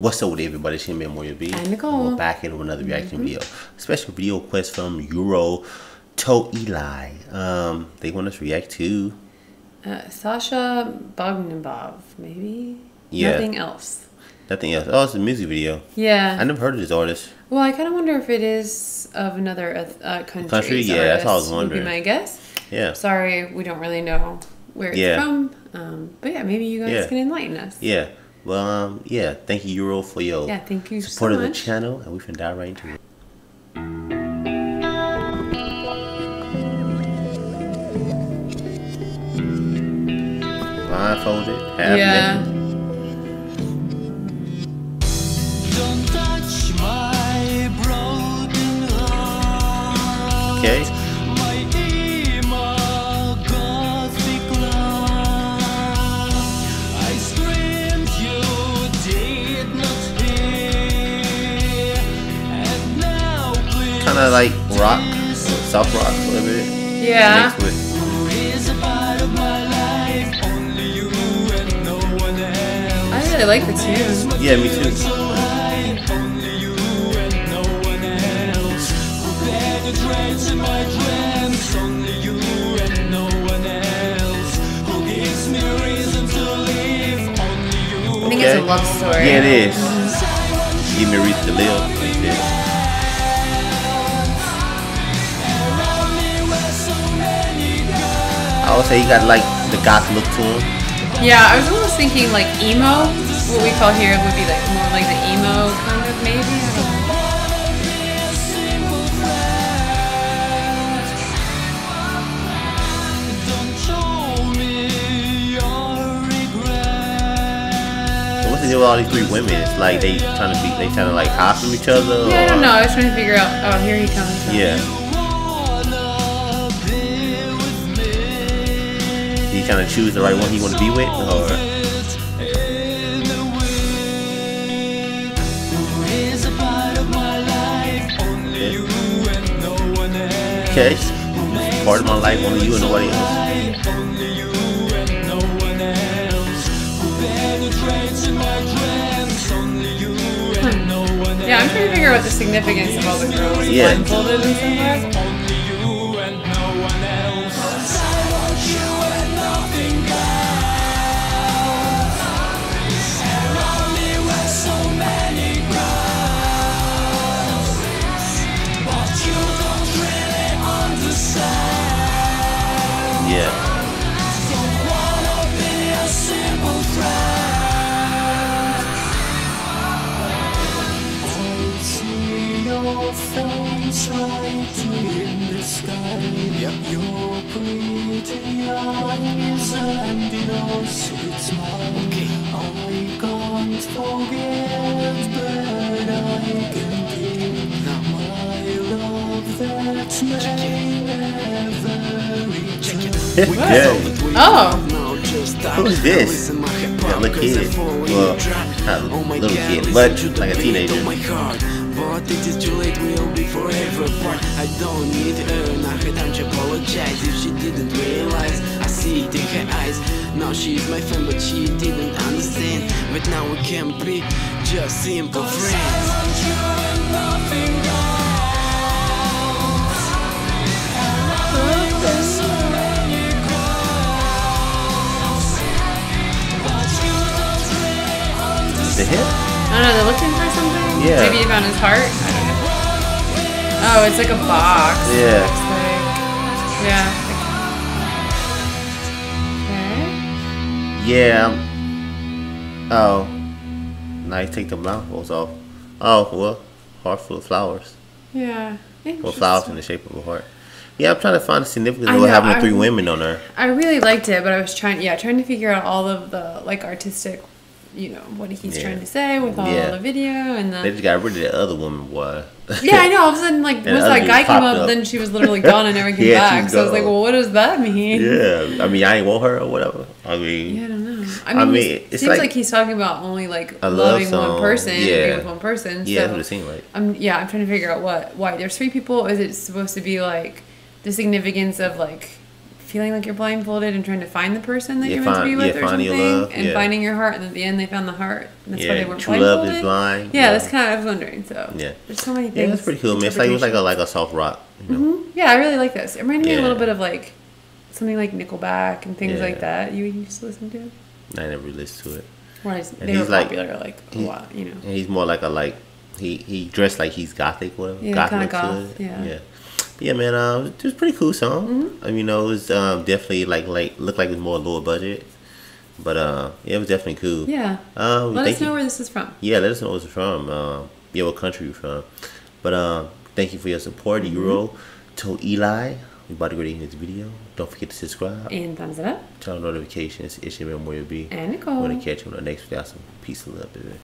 What's up with everybody? It's Shin Memorial B. And Nicole. We're back in with another reaction video. Special video request from Euro To Eli. Um, they want us to react to Uh, Sasha Bogdanov, maybe? Yeah. Nothing else. nothing else. Oh, it's a music video. Yeah. I never heard of this artist. well, I kind of wonder if it is of another uh, country. Country? Yeah, that's all I was Would wondering. be my guess. Yeah. Sorry, we don't really know where it's Yeah. from. Um, but yeah, maybe you guys Yeah. can enlighten us. Yeah. Well, um, yeah. Thank you, Euro, for your Yeah, thank you support so of the channel, and we can dive right into it. Blindfolded, half Yeah. naked. Like rock, soft rock a little bit. Yeah. Mixed with Who is a part of my life? Only you and no one else. I really like the tune. yeah, me too. So high, only you and no one else. Who penetrates in my dreams? Only you and no one else. Who gives me reason to live? Only you. I think it's a love story. Yeah, it is. Give me a reason to live. Would say he got like the goth look to him. Yeah, I was almost thinking like emo. What we call here would be like more like the emo kind of maybe. I don't know. Don't show me your regret. So what's the deal with all these three women? It's like they trying to be, they trying to like hide from each other. Yeah, I don't know. I was trying to figure out. Oh, here he comes. Yeah, me? he trying to choose the right one he want to be with, or In a way, who is a part of my life? Only you and no one else. okay, part of my life only you and nobody else. Only you and no one else. Who penetrates in my dreams? Only you and no one else. Yeah, I'm trying to figure out the significance of all the girls Yeah. blindfolded and stuff. I see your face writing the sky. Your pretty eyes and your sweet smile. I can't forget, return. yeah. Oh, Who's this? Yeah, little kid. Well, not a little kid, but like a teenager. my heart But it is too late, we'll be forever apart I don't need her, now her time to apologize If she didn't realize, I see it in her eyes Now she's my friend, but she didn't understand But now we can be just simple friends The hip? I don't know. Oh, They're looking for something. Yeah. Maybe he found his heart. I don't know. Oh, it's like a box. Yeah. Like. Yeah. Okay. Yeah. Um, oh. Now you take the blindfolds off. Oh well, heart full of flowers. Yeah. Well, flowers in the shape of a heart. Yeah, I'm trying to find the significance of having the I- three women on there. I really liked it, but I was trying, yeah, trying to figure out all of the like artistic, you know, what he's Yeah. trying to say with all Yeah. the video and They the. just got rid of the other woman, boy. Yeah, I know. All of a sudden, like, once that guy came up, up. then she was literally gone and never came Yeah, back. So I was like, well, what does that mean? yeah, I mean, I ain't want her or whatever. I mean, Yeah, I don't know. I I mean, mean, it seems like- like, he's talking about only like A love loving song, one person, yeah. being with one person. yeah, so that's what it seemed like. I'm yeah, I'm trying to figure out what why there's three people. Is it supposed to be like the significance of like feeling like you're blindfolded and trying to find the person that Yeah, you're meant to be with yeah, or something, and yeah. finding your heart, and at the end they found the heart. That's why Yeah, they weren't true love is blindfolded. blind. Yeah, that's kind of I was wondering. So Yeah. there's so many things. Yeah, that's pretty cool, man. It's like it was like a like a soft rock. You know? Mm-hmm. Yeah, I really like this. It reminded me a little bit of like something like Nickelback and things like that. You used to listen to. I never listened to it. Well, they were he's like- popular like a lot, you know. He's more like a like he he dressed like he's gothic, whatever. Yeah, gothic kinda goth, yeah. yeah. Yeah, man. Uh, it was a pretty cool song. Mm-hmm. I mean, you know, it was um, definitely like like looked like it was more lower budget, but uh, yeah, it was definitely cool. Yeah. Um, Let us know you. where this is from. Yeah, let us know where it's from. Uh, yeah, what country you're from. But um, thank you for your support, Mm-hmm. Euro. To Eli, we about to go to this video. Don't forget to subscribe, And thumbs it up. turn on notifications. It's your Moya B. And Nicole. I'm gonna catch you on the next video. Peace and love, baby.